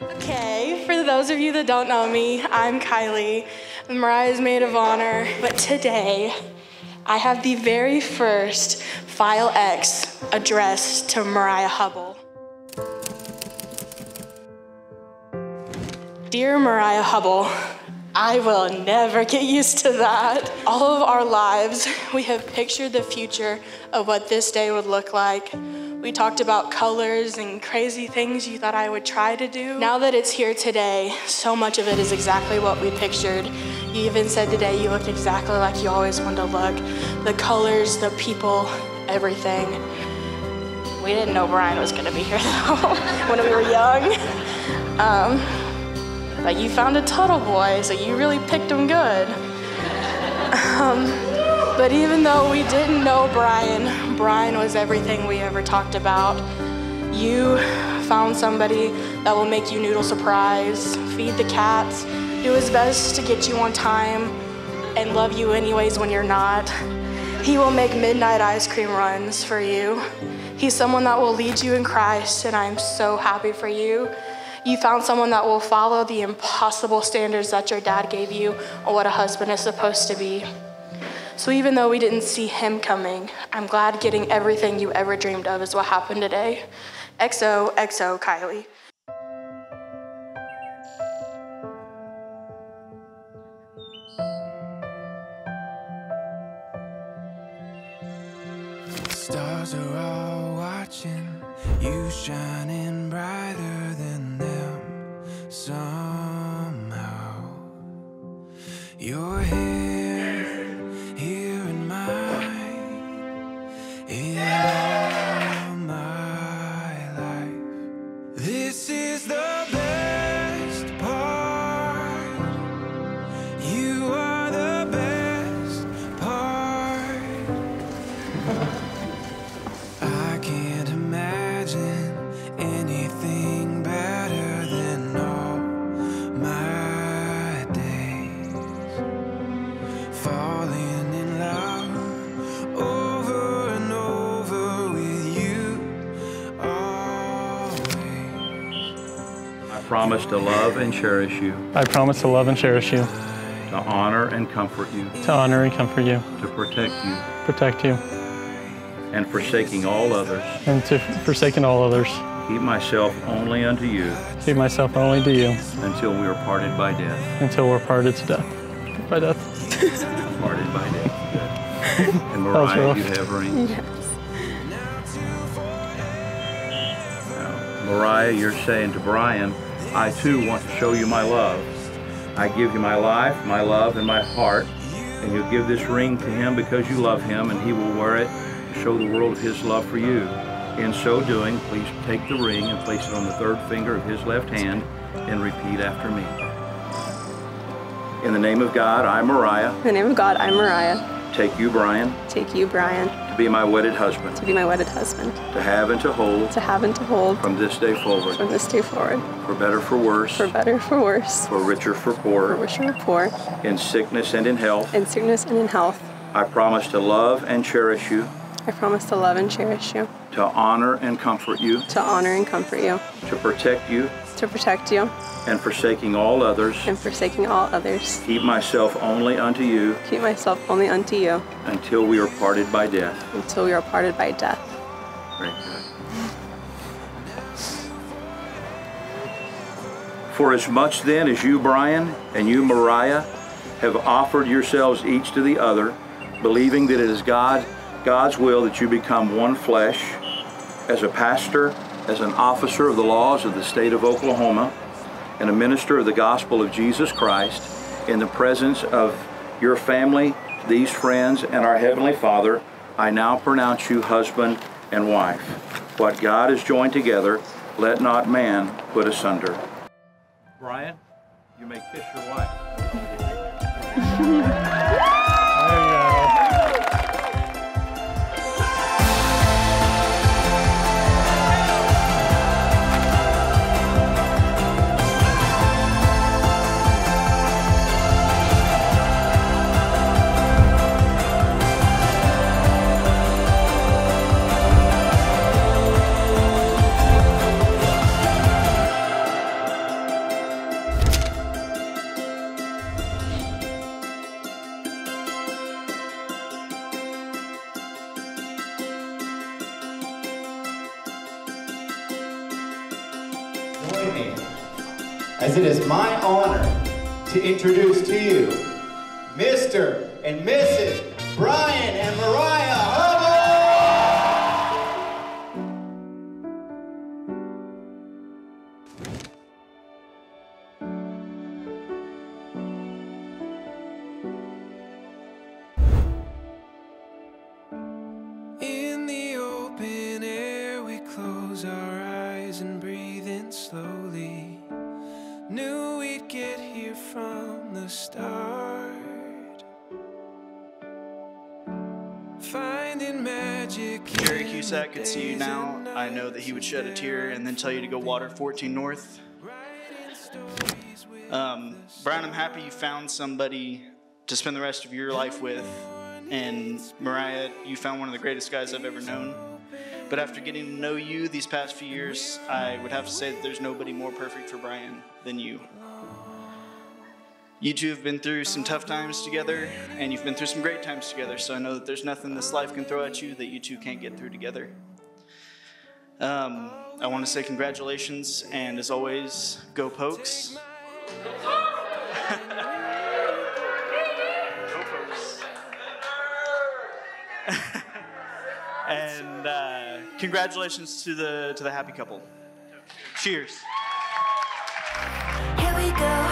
Okay, for those of you that don't know me, I'm Kylie, Mariah's maid of honor. But today, I have the very first File X addressed to Mariah Hubble. Dear Mariah Hubble, I will never get used to that. All of our lives, we have pictured the future of what this day would look like. We talked about colors and crazy things you thought I would try to do. Now that it's here today, so much of it is exactly what we pictured. You even said today you looked exactly like you always wanted to look. The colors, the people, everything. We didn't know Bryan was gonna be here though when we were young. Um, but you found a Tuttle boy, so you really picked him good. Um, but even though we didn't know Bryan, Bryan was everything we ever talked about. You found somebody that will make you noodle surprise, feed the cats, do his best to get you on time, and love you anyways when you're not. He will make midnight ice cream runs for you. He's someone that will lead you in Christ, and I'm so happy for you. You found someone that will follow the impossible standards that your dad gave you on what a husband is supposed to be. So even though we didn't see him coming, I'm glad getting everything you ever dreamed of is what happened today. XO, XO, Kylie. Stars are all watching you shining them somehow. You're here, here in mine, in all my life. This is the promise to love and cherish you, I promise to love and cherish you, to honor and comfort you, to honor and comfort you, to protect you, protect you, and forsaking all others, and to forsaking all others. keep myself only unto you Keep myself only to you until we are parted by death. until we're parted to death. By death. Parted by death. Good. And Mariah, rough. you have rings. Now, Mariah, you're saying to Bryan, I too want to show you my love. I give you my life, my love, and my heart, and you'll give this ring to him because you love him, and he will wear it to show the world his love for you. In so doing, please take the ring and place it on the third finger of his left hand and repeat after me. In the name of God, I'm Mariah, In the name of God, I'm Mariah. take you, Bryan, Take you, Bryan, be my wedded husband, to be my wedded husband, to have and to hold to have and to hold from this day forward, from this day forward, for better, for worse, for better, for worse, for richer, for poorer. for richer, or poor, in sickness and in health. in sickness and in health. I promise to love and cherish you, I promise to love and cherish you, to honor and comfort you, to honor and comfort you, to protect you, to protect you, and forsaking all others, and forsaking all others. keep myself only unto you Keep myself only unto you until we are parted by death. until we are parted by death. Very good. For as much then as you, Bryan, and you, Mariah, have offered yourselves each to the other, believing that it is God, God's will that you become one flesh, as a pastor, as an officer of the laws of the state of Oklahoma, and a minister of the gospel of Jesus Christ, in the presence of your family, these friends, and our Heavenly Father, I now pronounce you husband and wife. What God has joined together, let not man put asunder. Bryan, you may kiss your wife. As it is my honor to introduce to you Mr. and Mrs. Bryan Jerry Cusack could see you now, I know that he would shed a tear and then tell you to go water 14 North. Um, Bryan, I'm happy you found somebody to spend the rest of your life with. And Mariah, you found one of the greatest guys I've ever known. But after getting to know you these past few years, I would have to say that there's nobody more perfect for Bryan than you. You two have been through some tough times together, and you've been through some great times together, so I know that there's nothing this life can throw at you that you two can't get through together. Um, I want to say congratulations, and as always, go Pokes. Go Pokes. and uh, congratulations to the to the happy couple. Cheers. Here we go,